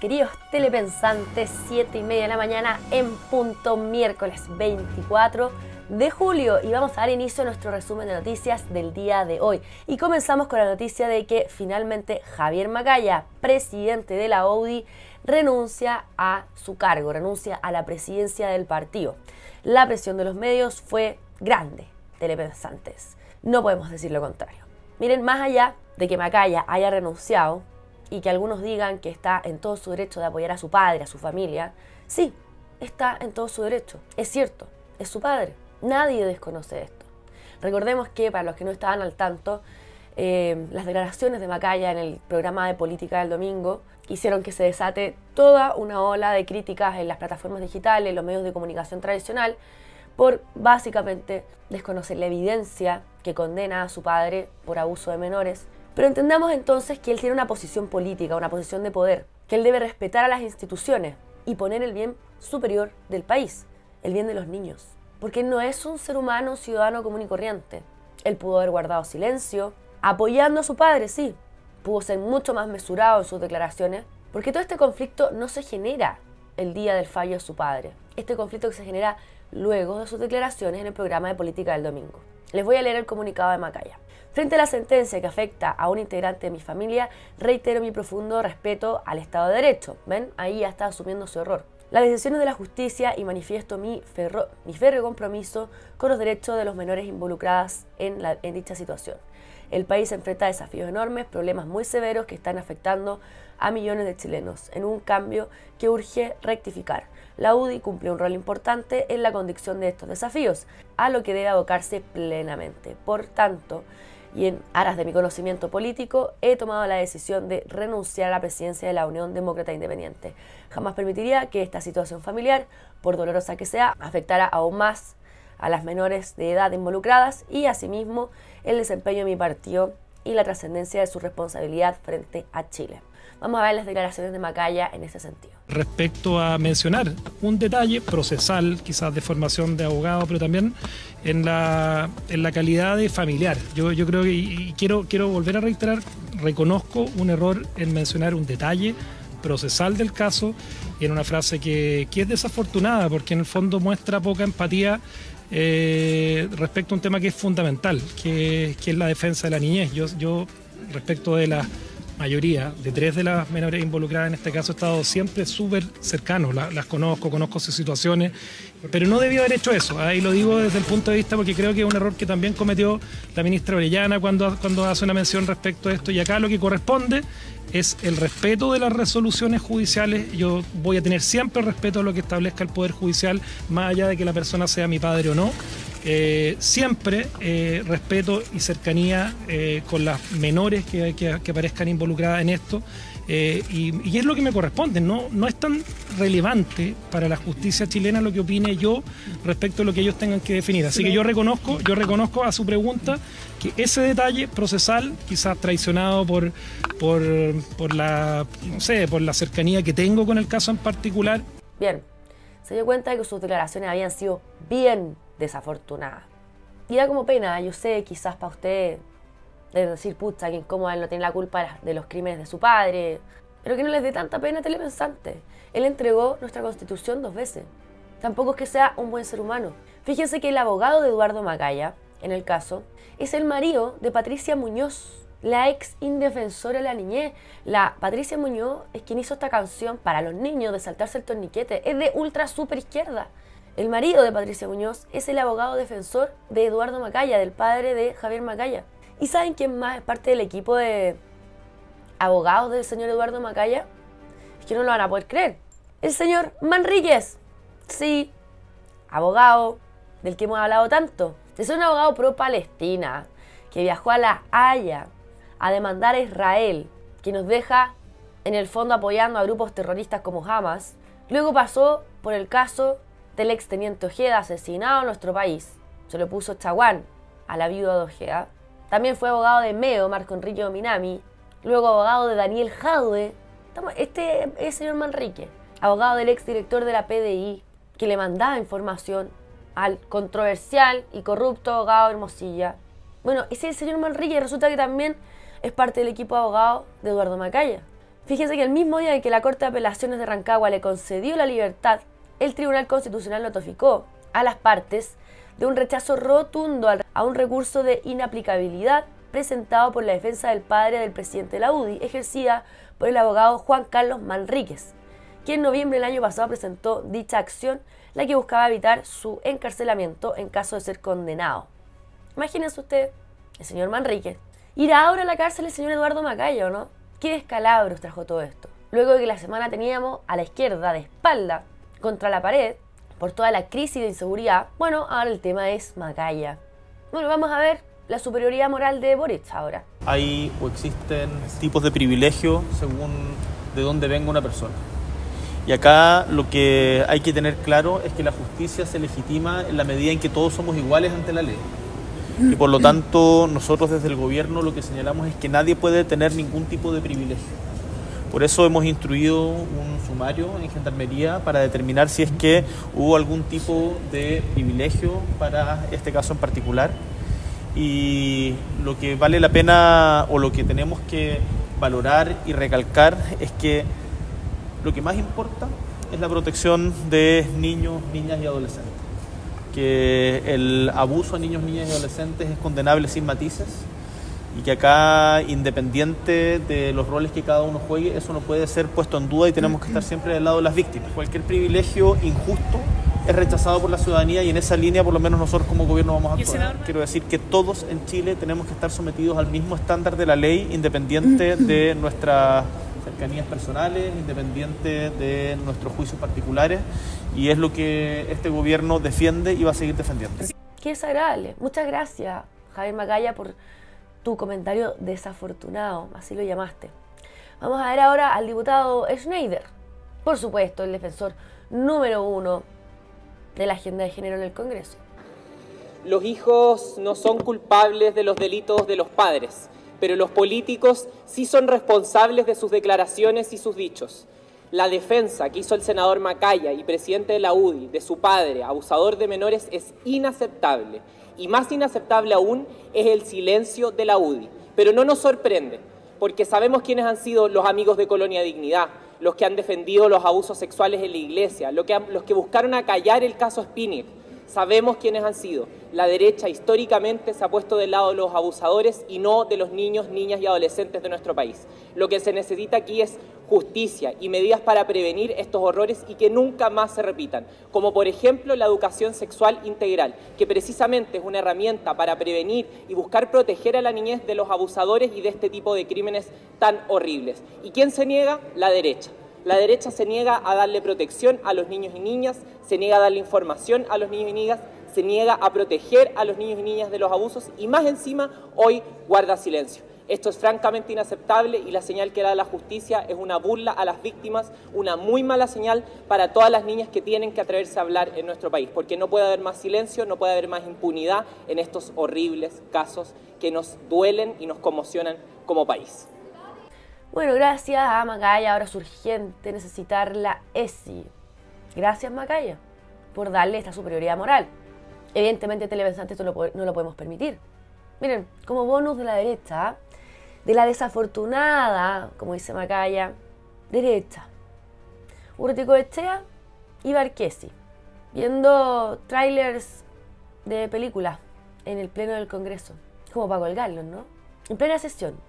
queridos telepensantes. 7 y media de la mañana en punto, miércoles 24 de julio. Y vamos a dar inicio a nuestro resumen de noticias del día de hoy. Y comenzamos con la noticia de que finalmente Javier Macaya, presidente de la OUDI, renuncia a su cargo, renuncia a la presidencia del partido. La presión de los medios fue grande, telepensantes. No podemos decir lo contrario. Miren, más allá de que Macaya haya renunciado, y que algunos digan que está en todo su derecho de apoyar a su padre, a su familia, sí, está en todo su derecho. Es cierto, es su padre. Nadie desconoce esto. Recordemos que, para los que no estaban al tanto, eh, las declaraciones de Macaya en el programa de política del domingo hicieron que se desate toda una ola de críticas en las plataformas digitales, en los medios de comunicación tradicional, por básicamente desconocer la evidencia que condena a su padre por abuso de menores pero entendamos entonces que él tiene una posición política, una posición de poder, que él debe respetar a las instituciones y poner el bien superior del país, el bien de los niños. Porque no es un ser humano, un ciudadano común y corriente. Él pudo haber guardado silencio, apoyando a su padre, sí. Pudo ser mucho más mesurado en sus declaraciones, porque todo este conflicto no se genera el día del fallo de su padre. Este conflicto se genera luego de sus declaraciones en el programa de política del domingo. Les voy a leer el comunicado de Macaya. Frente a la sentencia que afecta a un integrante de mi familia, reitero mi profundo respeto al Estado de Derecho. ¿Ven? Ahí ya está asumiendo su error. Las decisiones de la justicia y manifiesto mi, ferro, férreo compromiso con los derechos de los menores involucrados en, en dicha situación. El país enfrenta desafíos enormes, problemas muy severos que están afectando a millones de chilenos, en un cambio que urge rectificar. La UDI cumple un rol importante en la conducción de estos desafíos, a lo que debe abocarse plenamente. Por tanto, y en aras de mi conocimiento político, he tomado la decisión de renunciar a la presidencia de la Unión Demócrata Independiente. Jamás permitiría que esta situación familiar, por dolorosa que sea, afectara aún más a las menores de edad involucradas y asimismo el desempeño de mi partido y la trascendencia de su responsabilidad frente a Chile. Vamos a ver las declaraciones de Macaya en ese sentido. Respecto a mencionar un detalle procesal, quizás de formación de abogado, pero también en la, en la calidad de familiar. Yo, yo creo que, y quiero, quiero volver a reiterar, reconozco un error en mencionar un detalle procesal del caso en una frase que, que es desafortunada porque en el fondo muestra poca empatía eh, respecto a un tema que es fundamental, que, que, es la defensa de la niñez. Yo, yo respecto de la mayoría, de tres de las menores involucradas en este caso, he estado siempre súper cercano, las conozco, conozco sus situaciones, pero no debió haber hecho eso. Ahí lo digo desde el punto de vista porque creo que es un error que también cometió la ministra Orellana cuando, cuando hace una mención respecto a esto. Y acá lo que corresponde es el respeto de las resoluciones judiciales. Yo voy a tener siempre respeto a lo que establezca el Poder Judicial, más allá de que la persona sea mi padre o no. Eh, siempre eh, respeto y cercanía eh, con las menores que, que, aparezcan involucradas en esto. Y, es lo que me corresponde, no, no es tan relevante para la justicia chilena lo que opine yo respecto a lo que ellos tengan que definir. Así que yo reconozco, yo reconozco a su pregunta que ese detalle procesal, quizás traicionado por, por, por la, no sé, por la cercanía que tengo con el caso en particular. Bien, se dio cuenta de que sus declaraciones habían sido bien desafortunada. Y da como pena, yo sé, quizás para usted, de decir, pucha, que como él no tiene la culpa de los crímenes de su padre, pero que no les dé tanta pena telepensante. Él entregó nuestra constitución dos veces. Tampoco es que sea un buen ser humano. Fíjense que el abogado de Eduardo Magalla, en el caso, es el marido de Patricia Muñoz, la ex indefensora de la niñez. La Patricia Muñoz es quien hizo esta canción para los niños de saltarse el torniquete. Es de ultra super izquierda. El marido de Patricia Muñoz es el abogado defensor de Eduardo Macaya, del padre de Javier Macaya. ¿Y saben quién más es parte del equipo de abogados del señor Eduardo Macaya? Es que no lo van a poder creer. El señor Manríquez. Sí, abogado del que hemos hablado tanto. Es un abogado pro-Palestina que viajó a La Haya a demandar a Israel, que nos deja en el fondo apoyando a grupos terroristas como Hamas. Luego pasó por el caso del exteniente Ojeda asesinado en nuestro país. Se lo puso Chaguán a la viuda de Ojeda. También fue abogado de Meo, Marco Enrique Minami. Luego abogado de Daniel Jadwe. Este es el señor Manrique. Abogado del exdirector de la PDI, que le mandaba información al controversial y corrupto abogado Hermosilla. Bueno, ese es el señor Manrique resulta que también es parte del equipo de abogados de Eduardo Macaya. Fíjense que el mismo día en que la Corte de Apelaciones de Rancagua le concedió la libertad, el Tribunal Constitucional notificó a las partes de un rechazo rotundo a un recurso de inaplicabilidad presentado por la defensa del padre del presidente de la UDI, ejercida por el abogado Juan Carlos Manríquez, quien en noviembre del año pasado presentó dicha acción, la que buscaba evitar su encarcelamiento en caso de ser condenado. Imagínense usted, el señor Manríquez, irá ahora a la cárcel el señor Eduardo Macayo, ¿no? ¿Qué descalabros trajo todo esto? Luego de que la semana teníamos a la izquierda de espalda contra la pared por toda la crisis de inseguridad, bueno, ahora el tema es Macaya. Bueno, vamos a ver la superioridad moral de Boric ahora. Hay o existen tipos de privilegio según de dónde venga una persona. Y acá lo que hay que tener claro es que la justicia se legitima en la medida en que todos somos iguales ante la ley. Y por lo tanto, nosotros desde el gobierno lo que señalamos es que nadie puede tener ningún tipo de privilegio. Por eso hemos instruido un sumario en Gendarmería para determinar si es que hubo algún tipo de privilegio para este caso en particular y lo que vale la pena o lo que tenemos que valorar y recalcar es que lo que más importa es la protección de niños, niñas y adolescentes. Que el abuso a niños, niñas y adolescentes es condenable sin matices y que acá, independiente de los roles que cada uno juegue, eso no puede ser puesto en duda y tenemos que estar siempre del lado de las víctimas. Cualquier privilegio injusto es rechazado por la ciudadanía y en esa línea por lo menos nosotros como gobierno vamos a actuar. Quiero decir que todos en Chile tenemos que estar sometidos al mismo estándar de la ley independiente de nuestras cercanías personales, independiente de nuestros juicios particulares y es lo que este gobierno defiende y va a seguir defendiendo. Qué desagradable. Muchas gracias, Javier Magalla, por tu comentario desafortunado, así lo llamaste. Vamos a ver ahora al diputado Schneider, por supuesto, el defensor número uno de la agenda de género en el Congreso. Los hijos no son culpables de los delitos de los padres, pero los políticos sí son responsables de sus declaraciones y sus dichos. La defensa que hizo el senador Macaya y presidente de la UDI de su padre, abusador de menores, es inaceptable. Y más inaceptable aún es el silencio de la UDI. Pero no nos sorprende, porque sabemos quiénes han sido los amigos de Colonia Dignidad, los que han defendido los abusos sexuales en la iglesia, los que, buscaron acallar el caso Spinning. Sabemos quiénes han sido. La derecha históricamente se ha puesto del lado de los abusadores y no de los niños, niñas y adolescentes de nuestro país. Lo que se necesita aquí es justicia y medidas para prevenir estos horrores y que nunca más se repitan, como por ejemplo la educación sexual integral, que precisamente es una herramienta para prevenir y buscar proteger a la niñez de los abusadores y de este tipo de crímenes tan horribles. ¿Y quién se niega? La derecha. La derecha se niega a darle protección a los niños y niñas, se niega a darle información a los niños y niñas, se niega a proteger a los niños y niñas de los abusos y más encima hoy guarda silencio. Esto es francamente inaceptable y la señal que da la justicia es una burla a las víctimas, una muy mala señal para todas las niñas que tienen que atreverse a hablar en nuestro país, porque no puede haber más silencio, no puede haber más impunidad en estos horribles casos que nos duelen y nos conmocionan como país. Bueno, gracias a Macaya, ahora es urgente necesitar la ESI. Gracias Macaya por darle esta superioridad moral. Evidentemente Telepensantes esto no lo podemos permitir. Miren, como bonus de la derecha, de la desafortunada, como dice Macaya, derecha. Urtico Echea y Barquesi, viendo trailers de películas en el pleno del Congreso, como para colgarlos, ¿no? En plena sesión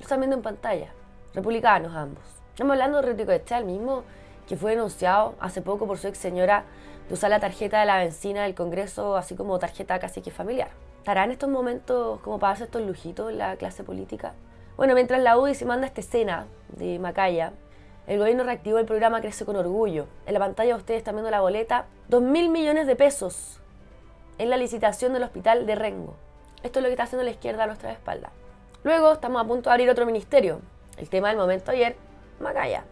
están viendo en pantalla. Republicanos ambos. Estamos hablando de Rodrigo Echea, el mismo que fue denunciado hace poco por su ex señora de usar la tarjeta de la benzina del Congreso, así como tarjeta casi que familiar. ¿Estará en estos momentos como para hacer estos lujitos la clase política? Bueno, mientras la UDI se manda esta escena de Macaya, el gobierno reactivó el programa Crece con Orgullo. En la pantalla ustedes están viendo la boleta, 2 mil millones de pesos en la licitación del hospital de Rengo. Esto es lo que está haciendo la izquierda a nuestra espalda. Luego estamos a punto de abrir otro ministerio. El tema del momento ayer, Macaya.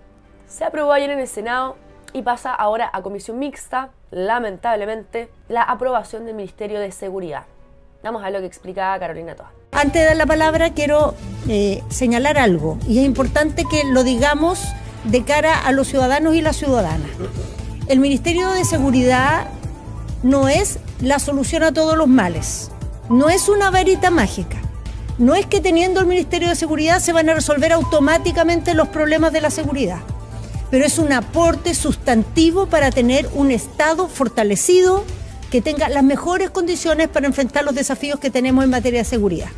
Se aprobó ayer en el Senado y pasa ahora a comisión mixta, lamentablemente, la aprobación del Ministerio de Seguridad. Vamos a ver lo que explica Carolina Toa. Antes de dar la palabra, quiero eh, señalar algo, y es importante que lo digamos de cara a los ciudadanos y las ciudadanas. El Ministerio de Seguridad no es la solución a todos los males, no es una varita mágica No es que teniendo el Ministerio de Seguridad se van a resolver automáticamente los problemas de la seguridad, pero es un aporte sustantivo para tener un Estado fortalecido que tenga las mejores condiciones para enfrentar los desafíos que tenemos en materia de seguridad.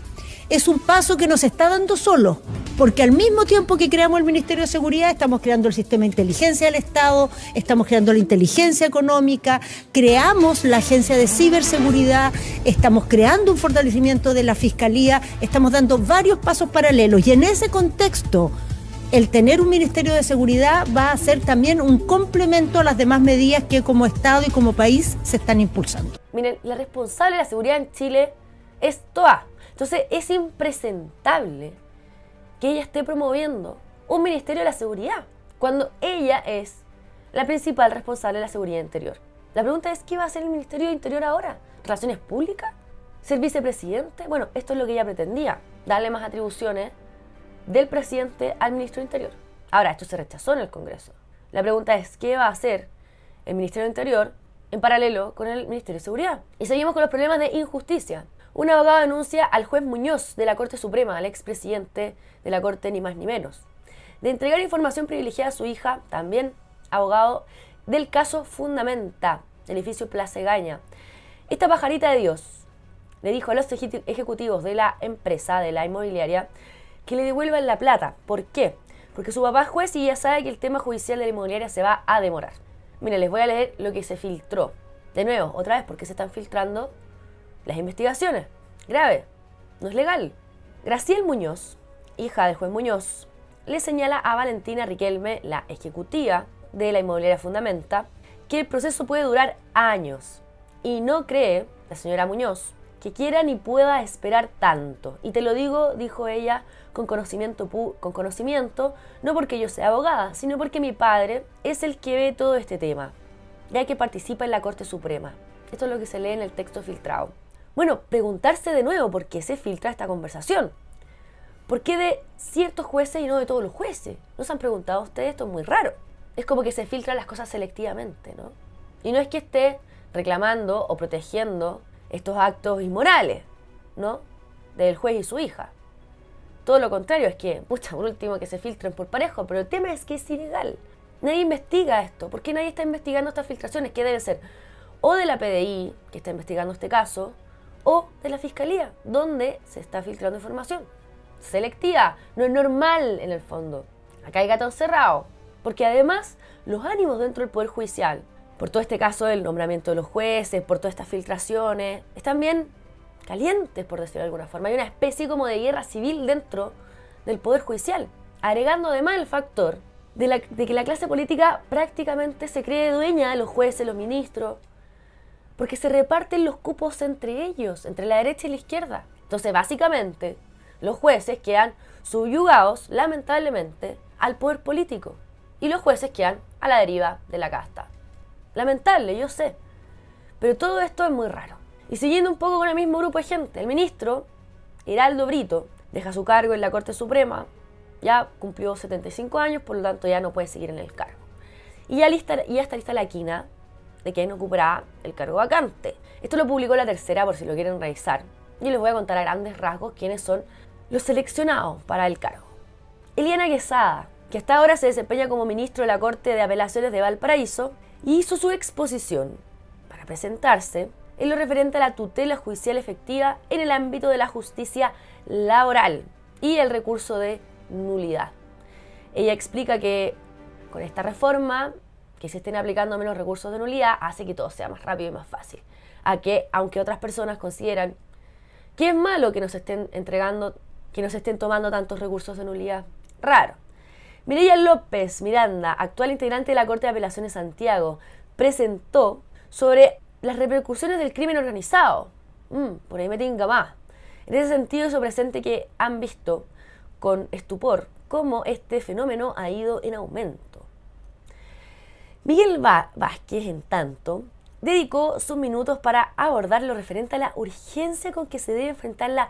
Es un paso que nos está dando solo, porque al mismo tiempo que creamos el Ministerio de Seguridad, estamos creando el sistema de inteligencia del Estado, estamos creando la inteligencia económica, creamos la agencia de ciberseguridad, estamos creando un fortalecimiento de la Fiscalía, estamos dando varios pasos paralelos y en ese contexto el tener un Ministerio de Seguridad va a ser también un complemento a las demás medidas que como Estado y como país se están impulsando. Miren, la responsable de la seguridad en Chile es TOA. Entonces es impresentable que ella esté promoviendo un Ministerio de la Seguridad cuando ella es la principal responsable de la seguridad interior. La pregunta es, ¿qué va a hacer el Ministerio de Interior ahora? ¿Relaciones públicas? ¿Ser vicepresidente? Bueno, esto es lo que ella pretendía, darle más atribuciones del presidente al ministro de Interior. Ahora, esto se rechazó en el Congreso. La pregunta es, ¿qué va a hacer el Ministerio de Interior en paralelo con el Ministerio de Seguridad? Y seguimos con los problemas de injusticia. Un abogado denuncia al juez Muñoz de la Corte Suprema, al expresidente de la Corte, ni más ni menos, de entregar información privilegiada a su hija, también abogado del caso Fundamenta, edificio Plaza Gaña. Esta pajarita de Dios le dijo a los ejecutivos de la empresa, de la inmobiliaria, que le devuelvan la plata. ¿Por qué? Porque su papá es juez y ya sabe que el tema judicial de la inmobiliaria se va a demorar. Mire, les voy a leer lo que se filtró. De nuevo, otra vez, porque se están filtrando las investigaciones. Grave. No es legal. Graciel Muñoz, hija del juez Muñoz, le señala a Valentina Riquelme, la ejecutiva de la inmobiliaria Fundamenta, que el proceso puede durar años. Y no cree, la señora Muñoz, que quiera ni pueda esperar tanto. Y te lo digo, dijo ella, con conocimiento, con conocimiento, no porque yo sea abogada, sino porque mi padre es el que ve todo este tema, ya que participa en la Corte Suprema. Esto es lo que se lee en el texto filtrado. Bueno, preguntarse de nuevo por qué se filtra esta conversación. ¿Por qué de ciertos jueces y no de todos los jueces? ¿No se han preguntado ustedes? Esto es muy raro. Es como que se filtran las cosas selectivamente, ¿no? Y no es que esté reclamando o protegiendo estos actos inmorales, ¿no? Del juez y su hija. Todo lo contrario, es que, pucha, por último, que se filtren por parejo, pero el tema es que es ilegal. Nadie investiga esto. ¿Por qué nadie está investigando estas filtraciones? Que deben ser o de la PDI, que está investigando este caso, o de la Fiscalía, donde se está filtrando información. Selectiva, no es normal en el fondo. Acá hay gato encerrado. Porque además, los ánimos dentro del Poder Judicial por todo este caso del nombramiento de los jueces, por todas estas filtraciones, están bien calientes, por decirlo de alguna forma. Hay una especie como de guerra civil dentro del Poder Judicial, agregando además el factor de, de que la clase política prácticamente se cree dueña de los jueces, los ministros, porque se reparten los cupos entre ellos, entre la derecha y la izquierda. Entonces, básicamente, los jueces quedan subyugados, lamentablemente, al poder político y los jueces quedan a la deriva de la casta. Lamentable, yo sé. Pero todo esto es muy raro. Y siguiendo un poco con el mismo grupo de gente, el ministro, Heraldo Brito, deja su cargo en la Corte Suprema, ya cumplió 75 años, por lo tanto ya no puede seguir en el cargo. Y ya, lista, ya está lista la quina de quién ocupará el cargo vacante. Esto lo publicó la tercera por si lo quieren revisar. Y les voy a contar a grandes rasgos quiénes son los seleccionados para el cargo. Eliana Quesada, que hasta ahora se desempeña como ministro de la Corte de Apelaciones de Valparaíso, hizo su exposición para presentarse en lo referente a la tutela judicial efectiva en el ámbito de la justicia laboral y el recurso de nulidad. Ella explica que con esta reforma, que se estén aplicando menos recursos de nulidad, hace que todo sea más rápido y más fácil. A que, aunque otras personas consideran que es malo que nos estén entregando, que nos estén tomando tantos recursos de nulidad, raro. Mireya López Miranda, actual integrante de la Corte de Apelaciones Santiago, presentó sobre las repercusiones del crimen organizado. Mm, por ahí me tinga más. En ese sentido, hizo presente que han visto con estupor cómo este fenómeno ha ido en aumento. Miguel Vázquez, en tanto, dedicó sus minutos para abordar lo referente a la urgencia con que se debe enfrentar la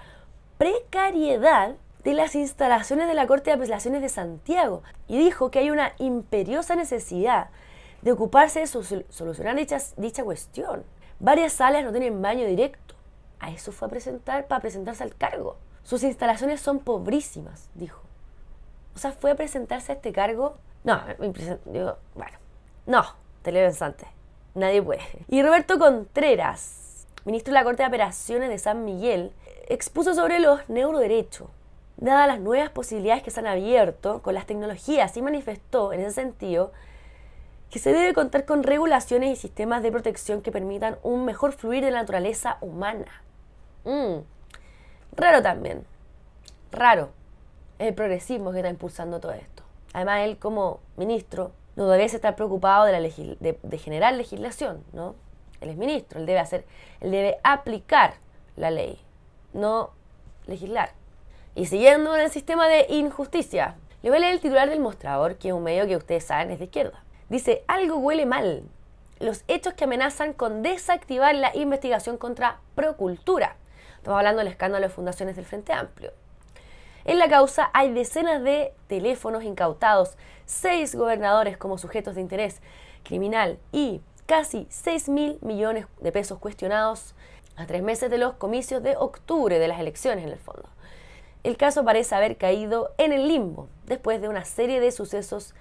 precariedad de las instalaciones de la Corte de Apelaciones de Santiago y dijo que hay una imperiosa necesidad de ocuparse de solucionar dicha, cuestión. Varias salas no tienen baño directo. A eso fue a presentar para presentarse al cargo. Sus instalaciones son pobrísimas, dijo. O sea, fue a presentarse a este cargo. No, bueno, no, televensante. Nadie puede. Y Roberto Contreras, ministro de la Corte de Operaciones de San Miguel, expuso sobre los neuroderechos, dadas las nuevas posibilidades que se han abierto con las tecnologías y manifestó en ese sentido que se debe contar con regulaciones y sistemas de protección que permitan un mejor fluir de la naturaleza humana. Mm. Raro también. Raro. el progresismo que está impulsando todo esto. Además, él como ministro no debe estar preocupado de, la de, generar legislación, ¿no? Él es ministro, él debe hacer, él debe aplicar la ley, no legislar. Y siguiendo en el sistema de injusticia, le voy a leer el titular del mostrador, que es un medio que ustedes saben es de izquierda. Dice, algo huele mal. Los hechos que amenazan con desactivar la investigación contra Procultura. Estamos hablando del escándalo de fundaciones del Frente Amplio. En la causa hay decenas de teléfonos incautados, seis gobernadores como sujetos de interés criminal y casi 6 mil millones de pesos cuestionados a tres meses de los comicios de octubre de las elecciones en el fondo. El caso parece haber caído en el limbo después de una serie de sucesos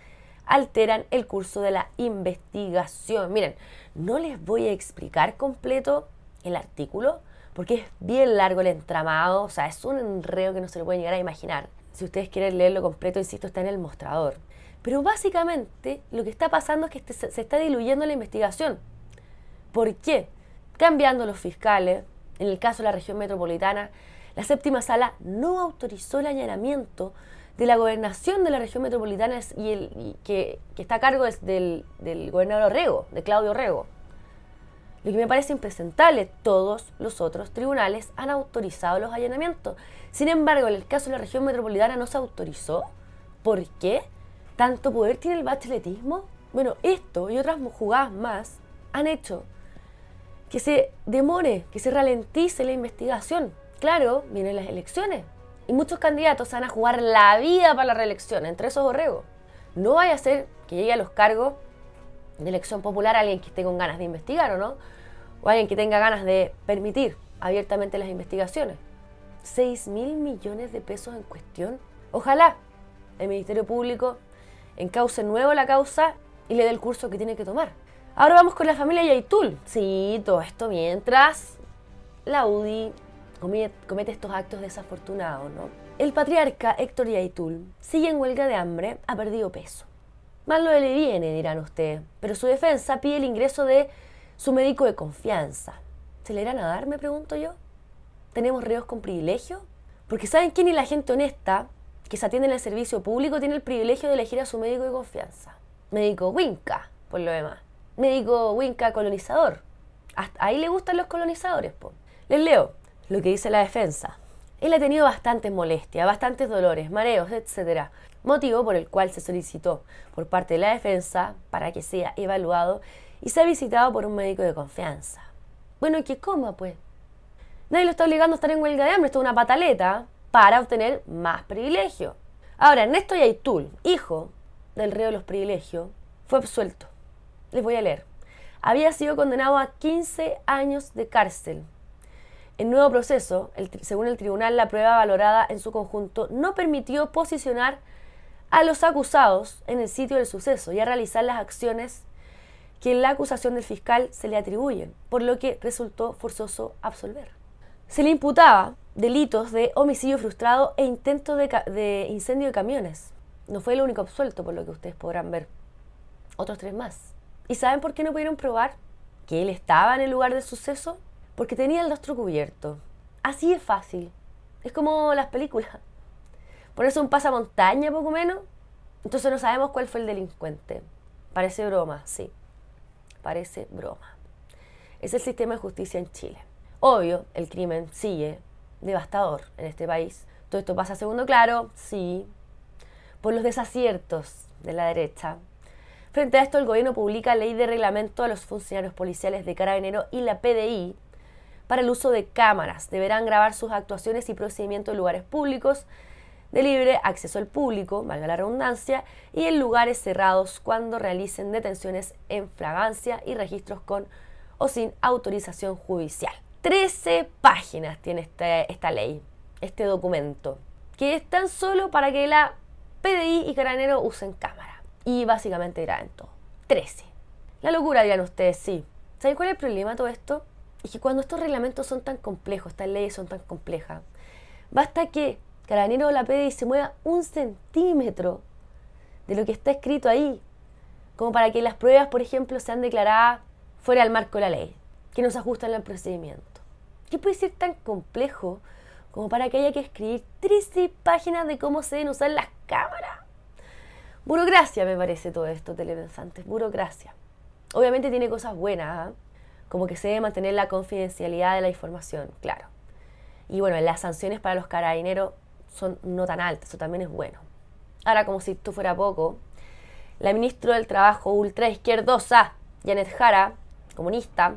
alteran el curso de la investigación. Miren, no les voy a explicar completo el artículo porque es bien largo el entramado, o sea, es un enredo que no se lo pueden llegar a imaginar. Si ustedes quieren leerlo completo, insisto, está en el mostrador. Pero básicamente lo que está pasando es que este se está diluyendo la investigación. ¿Por qué? Cambiando los fiscales, en el caso de la región metropolitana, la séptima sala no autorizó el allanamiento de la gobernación de la región metropolitana y, el, que, está a cargo del, del gobernador Rego, de Claudio Rego. Lo que me parece impresentable, todos los otros tribunales han autorizado los allanamientos. Sin embargo, en el caso de la región metropolitana no se autorizó. ¿Por qué? ¿Tanto poder tiene el bacheletismo? Bueno, esto y otras jugadas más han hecho que se demore, que se ralentice la investigación. Claro, vienen las elecciones y muchos candidatos van a jugar la vida para la reelección, entre esos borregos. No vaya a ser que llegue a los cargos de elección popular alguien que esté con ganas de investigar o no, o alguien que tenga ganas de permitir abiertamente las investigaciones. 6 mil millones de pesos en cuestión. Ojalá el Ministerio Público encauce nuevo la causa y le dé el curso que tiene que tomar. Ahora vamos con la familia Yaitul. Sí, todo esto mientras la UDI comete estos actos desafortunados, ¿no? El patriarca Héctor Yaitul sigue en huelga de hambre, ha perdido peso. Mal lo le viene, dirán ustedes, pero su defensa pide el ingreso de su médico de confianza. ¿Se le irán a dar, me pregunto yo? ¿Tenemos reos con privilegio? Porque ¿saben quién y la gente honesta que se atiende en el servicio público tiene el privilegio de elegir a su médico de confianza? Médico Winca, por lo demás. Médico Winca colonizador. Ahí le gustan los colonizadores, po. Les leo lo que dice la defensa. Él ha tenido bastantes molestias, bastantes dolores, mareos, etc motivo por el cual se solicitó por parte de la defensa para que sea evaluado y sea visitado por un médico de confianza. Bueno, ¿y qué coma, pues? Nadie lo está obligando a estar en huelga de hambre, esto es una pataleta para obtener más privilegio. Ahora, Ernesto Yaitul, hijo del rey de los privilegios, fue absuelto. Les voy a leer. Había sido condenado a 15 años de cárcel. En nuevo proceso, según el tribunal, la prueba valorada en su conjunto no permitió posicionar a los acusados en el sitio del suceso y a realizar las acciones que en la acusación del fiscal se le atribuyen, por lo que resultó forzoso absolver. Se le imputaba delitos de homicidio frustrado e intento de, incendio de camiones. No fue el único absuelto, por lo que ustedes podrán ver. Otros tres más. ¿Y saben por qué no pudieron probar que él estaba en el lugar del suceso? Porque tenía el rostro cubierto. Así es fácil. Es como las películas eso un pasamontaña poco menos. Entonces no sabemos cuál fue el delincuente. Parece broma, sí. Parece broma. Es el sistema de justicia en Chile. Obvio, el crimen sigue devastador en este país. Todo esto pasa segundo claro, sí, por los desaciertos de la derecha. Frente a esto, el gobierno publica ley de reglamento a los funcionarios policiales de Carabinero y la PDI para el uso de cámaras. Deberán grabar sus actuaciones y procedimientos en lugares públicos de libre acceso al público, valga la redundancia, y en lugares cerrados cuando realicen detenciones en fragancia y registros con o sin autorización judicial. 13 páginas tiene esta, esta ley. este documento, que es tan solo para que la PDI y Carabinero usen cámara y básicamente graben todo. 13. La locura dirán ustedes, sí. ¿Saben cuál es el problema de todo esto? Es que cuando estos reglamentos son tan complejos, estas leyes son tan complejas, basta que Carabinero la PDI se mueva un centímetro de lo que está escrito ahí, como para que las pruebas, por ejemplo, sean declaradas fuera del marco de la ley, que no se ajustan al procedimiento. ¿Qué puede ser tan complejo como para que haya que escribir 13 páginas de cómo se deben usar las cámaras? Burocracia me parece todo esto, telepensantes, burocracia. Obviamente tiene cosas buenas, ¿ah? como que se debe mantener la confidencialidad de la información, claro. Y bueno, las sanciones para los carabineros son no tan altas, eso también es bueno. Ahora, como si esto fuera poco, la ministra del Trabajo ultra izquierdosa, Janet Jara, comunista,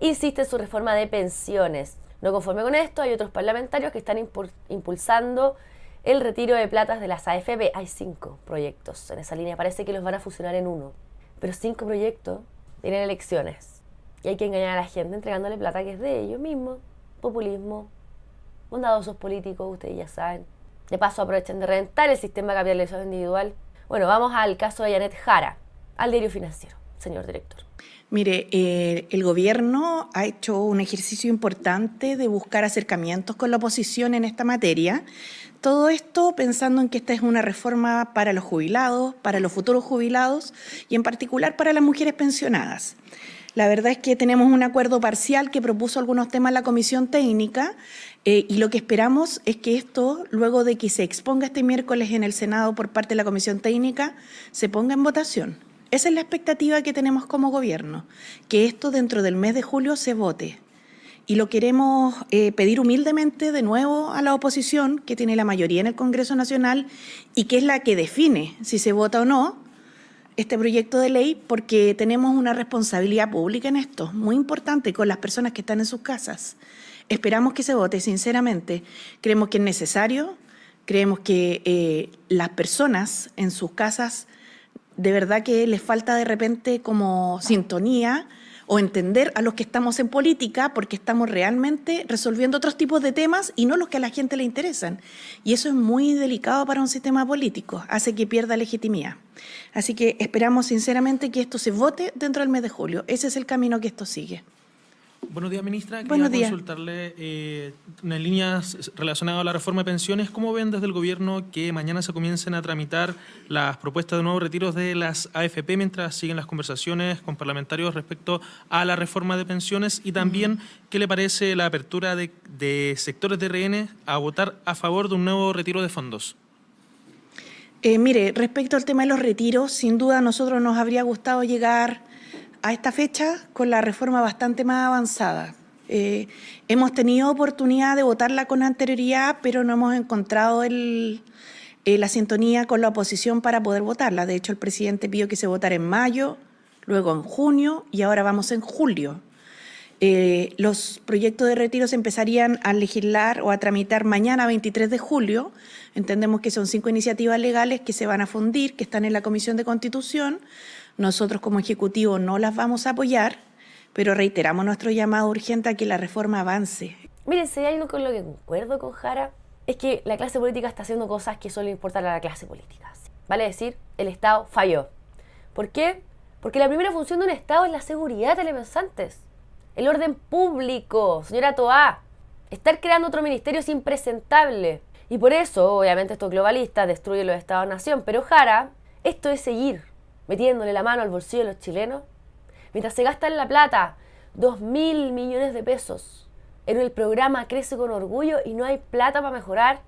insiste en su reforma de pensiones. No conforme con esto, hay otros parlamentarios que están impulsando el retiro de platas de las AFP. Hay cinco proyectos en esa línea, parece que los van a fusionar en uno. Pero cinco proyectos tienen elecciones. Y hay que engañar a la gente entregándole plata que es de ellos mismos. Populismo, bondadosos políticos, ustedes ya saben. De paso aprovechan de rentar el sistema de capitalización individual. Bueno, vamos al caso de Janet Jara, al diario financiero, señor director. Mire, eh, el gobierno ha hecho un ejercicio importante de buscar acercamientos con la oposición en esta materia. Todo esto pensando en que esta es una reforma para los jubilados, para los futuros jubilados y en particular para las mujeres pensionadas. La verdad es que tenemos un acuerdo parcial que propuso algunos temas la comisión técnica eh, y lo que esperamos es que esto, luego de que se exponga este miércoles en el Senado por parte de la comisión técnica, se ponga en votación. Esa es la expectativa que tenemos como gobierno, que esto dentro del mes de julio se vote. Y lo queremos eh, pedir humildemente de nuevo a la oposición, que tiene la mayoría en el Congreso Nacional y que es la que define si se vota o no, este proyecto de ley porque tenemos una responsabilidad pública en esto, muy importante con las personas que están en sus casas. Esperamos que se vote, sinceramente. Creemos que es necesario, creemos que eh, las personas en sus casas de verdad que les falta de repente como sintonía o entender a los que estamos en política porque estamos realmente resolviendo otros tipos de temas y no los que a la gente le interesan. Y eso es muy delicado para un sistema político, hace que pierda legitimidad. Así que esperamos sinceramente que esto se vote dentro del mes de julio. Ese es el camino que esto sigue. Buenos días, ministra. Quería consultarle eh, en líneas relacionadas a la reforma de pensiones. ¿Cómo ven desde el Gobierno que mañana se comiencen a tramitar las propuestas de nuevos retiros de las AFP mientras siguen las conversaciones con parlamentarios respecto a la reforma de pensiones? Y también, ¿qué le parece la apertura de, de sectores de RN a votar a favor de un nuevo retiro de fondos? Eh, mire, respecto al tema de los retiros, sin duda a nosotros nos habría gustado llegar a esta fecha con la reforma bastante más avanzada. Eh, hemos tenido oportunidad de votarla con anterioridad, pero no hemos encontrado eh, la sintonía con la oposición para poder votarla. De hecho, el presidente pidió que se votara en mayo, luego en junio y ahora vamos en julio. Eh, los proyectos de retiro se empezarían a legislar o a tramitar mañana 23 de julio. Entendemos que son cinco iniciativas legales que se van a fundir, que están en la Comisión de Constitución. Nosotros como Ejecutivo no las vamos a apoyar, pero reiteramos nuestro llamado urgente a que la reforma avance. Miren, si hay algo con lo que concuerdo con Jara, es que la clase política está haciendo cosas que solo importan a la clase política. Vale decir, el Estado falló. ¿Por qué? Porque la primera función de un Estado es la seguridad de telepensantes. El orden público, señora Toá. Estar creando otro ministerio es impresentable. Y por eso, obviamente, estos globalistas destruyen los Estados-nación. Pero Jara, esto es seguir metiéndole la mano al bolsillo de los chilenos, mientras se gastan la plata, dos mil millones de pesos, en el programa Crece con Orgullo y no hay plata para mejorar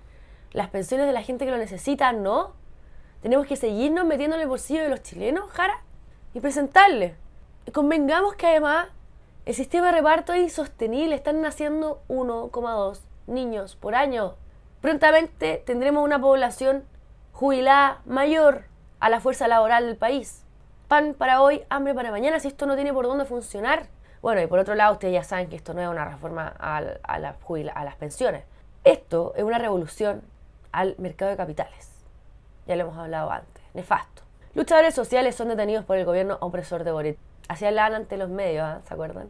las pensiones de la gente que lo necesita, ¿no? Tenemos que seguirnos metiendo en el bolsillo de los chilenos, Jara, y presentarle. Convengamos que además el sistema de reparto es insostenible, están naciendo 1,2 niños por año. Prontamente tendremos una población jubilada mayor a la fuerza laboral del país. Pan para hoy, hambre para mañana, si esto no tiene por dónde funcionar. Bueno, y por otro lado, ustedes ya saben que esto no es una reforma a, a las pensiones. Esto es una revolución al mercado de capitales. Ya lo hemos hablado antes. Nefasto. Luchadores sociales son detenidos por el gobierno opresor de Boric. Así hablaban ante los medios, ¿ah? ¿se acuerdan?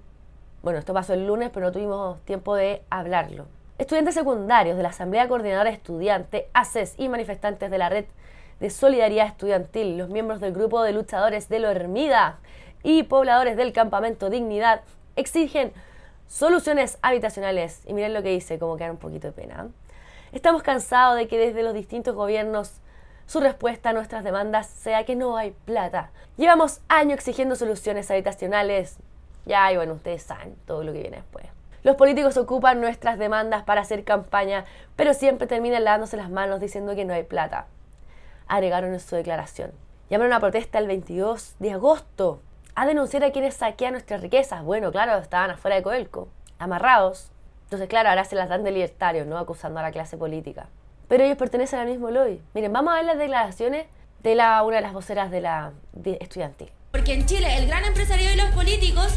Bueno, esto pasó el lunes, pero no tuvimos tiempo de hablarlo. Estudiantes secundarios de la Asamblea Coordinadora Estudiante, ACES y manifestantes de la Red de Solidaridad Estudiantil, los miembros del grupo de luchadores de lo Hermida y pobladores del campamento Dignidad exigen soluciones habitacionales. Y miren lo que dice, como que da un poquito de pena. Estamos cansados de que desde los distintos gobiernos su respuesta a nuestras demandas sea que no hay plata. Llevamos años exigiendo soluciones habitacionales. Ya, y bueno, ustedes saben todo lo que viene después. Los políticos ocupan nuestras demandas para hacer campaña, pero siempre terminan lavándose las manos diciendo que no hay plata. Agregaron en su declaración. Llamaron a protesta el 22 de agosto a denunciar a quienes saquean nuestras riquezas. Bueno, claro, estaban afuera de Coelco, amarrados. Entonces, claro, ahora se las dan de libertarios, ¿no? Acusando a la clase política pero ellos pertenecen al mismo lobby. Miren, vamos a ver las declaraciones de la, una de las voceras de la estudiantil. Porque en Chile el gran empresario y los políticos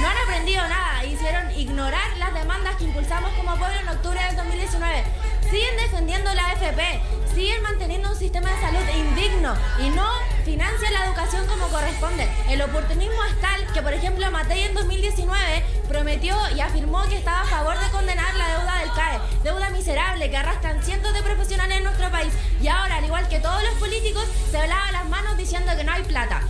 no han aprendido nada, hicieron ignorar las demandas que impulsamos como pueblo en octubre del 2019. Siguen defendiendo la AFP, siguen manteniendo un sistema de salud indigno y no financian la educación como corresponde. El oportunismo es tal que, por ejemplo, Matei en 2019 prometió y afirmó que estaba a favor de condenar la deuda del CAE, deuda miserable que arrastran cientos de profesionales en nuestro país. Y ahora, al igual que todos los políticos, se lava las manos diciendo que no hay plata.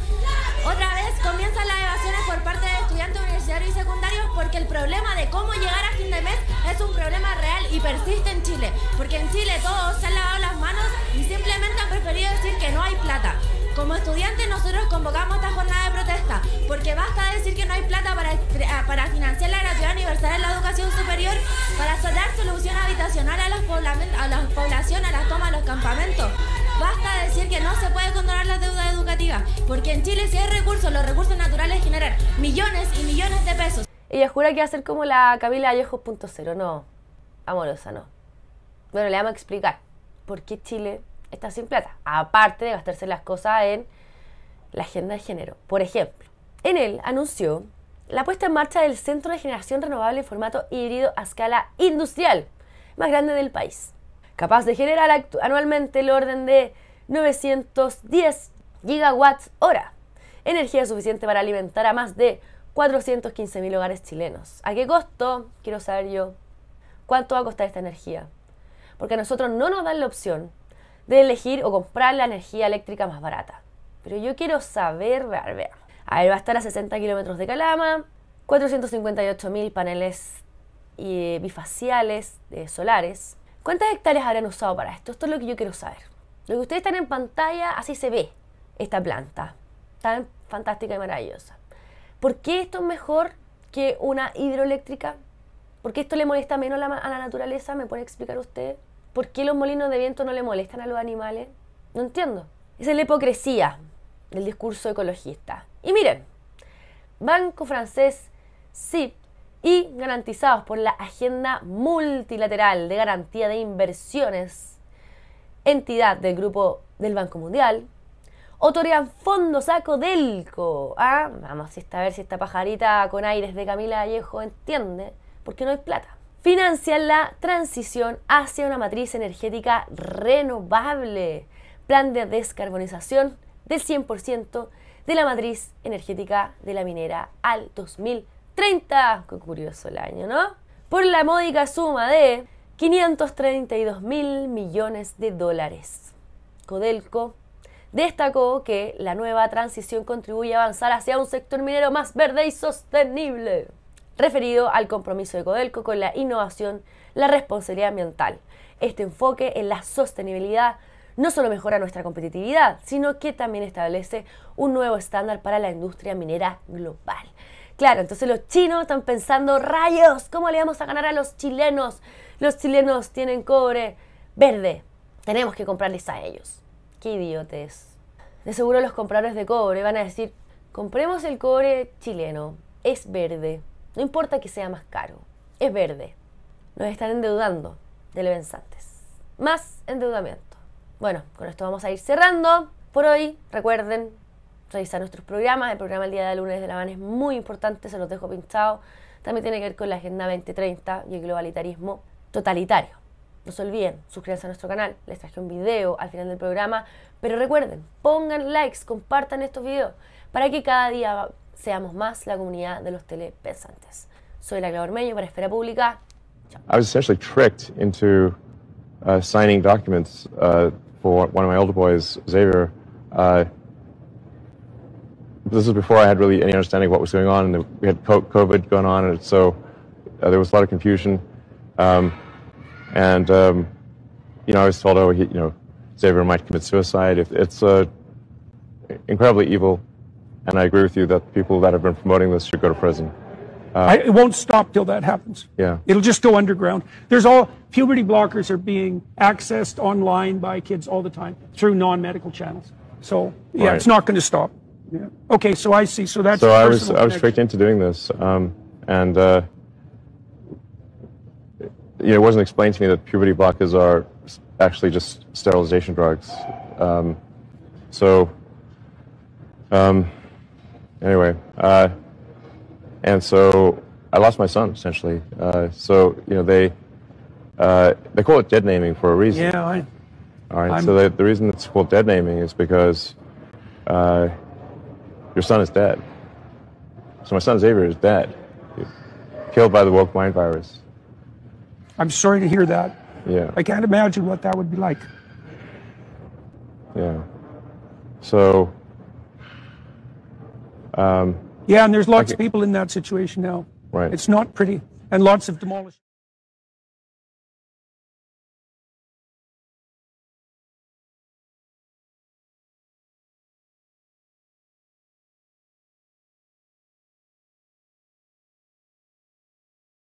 Otra vez comienzan las evasiones por parte de estudiantes universitarios y secundarios porque el problema de cómo llegar a fin de mes es un problema real y persiste en Chile. Porque en Chile todos se han lavado las manos y simplemente han preferido decir que no hay plata. Como estudiantes nosotros convocamos esta jornada de protesta porque basta decir que no hay plata para, para financiar la gratuidad universal en la educación superior, para dar solución habitacional a, las a la población, a la toma de los campamentos. Basta decir que no se puede condonar la deuda educativa, porque en Chile si hay recursos, los recursos naturales generan millones y millones de pesos. Ella jura que va a ser como la Camila Vallejo.0, no, amorosa, no. Bueno, le vamos a explicar por qué Chile está sin plata, aparte de gastarse las cosas en la agenda de género. Por ejemplo, en él anunció la puesta en marcha del Centro de Generación Renovable en formato híbrido a escala industrial, más grande del país, capaz de generar anualmente el orden de 910 gigawatts hora, energía suficiente para alimentar a más de 415.000 hogares chilenos. ¿A qué costo? Quiero saber yo. ¿Cuánto va a costar esta energía? Porque a nosotros no nos dan la opción de elegir o comprar la energía eléctrica más barata. Pero yo quiero saber, ver, ver. A ver, va a estar a 60 kilómetros de Calama, 458.000 paneles eh, bifaciales eh, solares. ¿Cuántas hectáreas habrán usado para esto? Esto es lo que yo quiero saber. Lo que ustedes están en pantalla, así se ve esta planta. Tan fantástica y maravillosa. ¿Por qué esto es mejor que una hidroeléctrica? ¿Por qué esto le molesta menos a la, a la naturaleza? ¿Me puede explicar usted? ¿Por qué los molinos de viento no le molestan a los animales? No entiendo. Esa es la hipocresía del discurso ecologista. Y miren, Banco Francés SIP y garantizados por la Agenda Multilateral de Garantía de Inversiones, entidad del Grupo del Banco Mundial, otorgan fondos a Codelco. Ah, vamos a ver si esta pajarita con aires de Camila Vallejo entiende, porque no hay plata financian la transición hacia una matriz energética renovable, plan de descarbonización del 100% de la matriz energética de la minera al 2030. Qué curioso el año, ¿no? Por la módica suma de 532 mil millones de dólares. Codelco destacó que la nueva transición contribuye a avanzar hacia un sector minero más verde y sostenible referido al compromiso de Codelco con la innovación, la responsabilidad ambiental. Este enfoque en la sostenibilidad no solo mejora nuestra competitividad, sino que también establece un nuevo estándar para la industria minera global. Claro, entonces los chinos están pensando, rayos, ¿cómo le vamos a ganar a los chilenos? Los chilenos tienen cobre verde, tenemos que comprarles a ellos. Qué idiotes. De seguro los compradores de cobre van a decir, compremos el cobre chileno, es verde, no importa que sea más caro, es verde. Nos están endeudando, telepensantes. Más endeudamiento. Bueno, con esto vamos a ir cerrando. Por hoy, recuerden revisar nuestros programas. El programa el día de lunes de La Habana es muy importante, se los dejo pinchado. También tiene que ver con la Agenda 2030 y el globalitarismo totalitario. No se olviden, suscríbanse a nuestro canal, les traje un video al final del programa. Pero recuerden, pongan likes, compartan estos videos para que cada día seamos más la comunidad de los telepensantes. Soy la Ormeño para Esfera Pública. I was essentially tricked into uh, signing documents uh, for one of my older boys, Xavier. Uh, this was before I had really any understanding of what was going on, and we had COVID going on, and so uh, there was a lot of confusion. Um, and um, you know, I was told, oh, he, you know, Xavier might commit suicide. It's uh, incredibly evil, and I agree with you that people that have been promoting this should go to prison. I, it won't stop till that happens. Yeah. It'll just go underground. There's all puberty blockers are being accessed online by kids all the time through non-medical channels. So yeah, Right. it's not going to stop. Yeah. Okay, so I see. So that's so I was I was tricked into doing this, um, and uh, you know, it wasn't explained to me that puberty blockers are actually just sterilization drugs. Um, so um, anyway, uh, and so I lost my son essentially. Uh, so you know they uh, they call it dead naming for a reason. Yeah, I, All right. I'm- So the, the reason it's called dead naming is because uh, your son is dead. So my son Xavier is dead, killed by the woke mind virus. I'm sorry to hear that. Yeah. I can't imagine what that would be like. Yeah. So. Um, Yeah, and there's lots Okay. of people in that situation now. Right. It's not pretty, and lots of demolished.